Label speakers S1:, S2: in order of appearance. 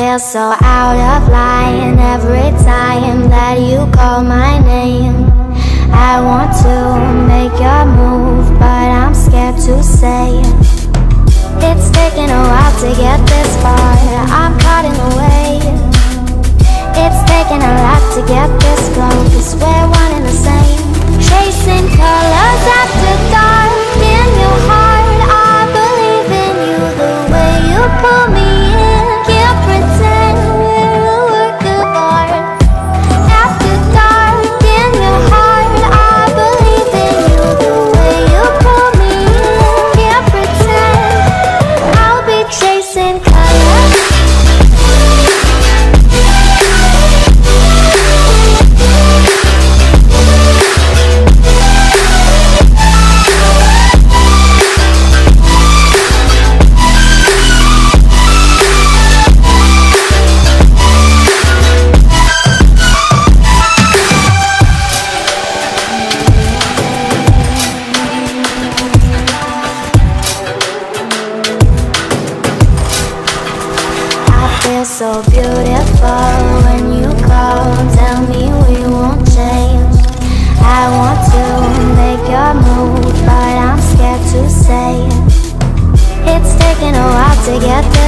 S1: feel so out of line every time that you call my name. I want to make your so beautiful when you call. Tell me we won't change. I want to make your move But I'm scared to say it. It's taking a while to get there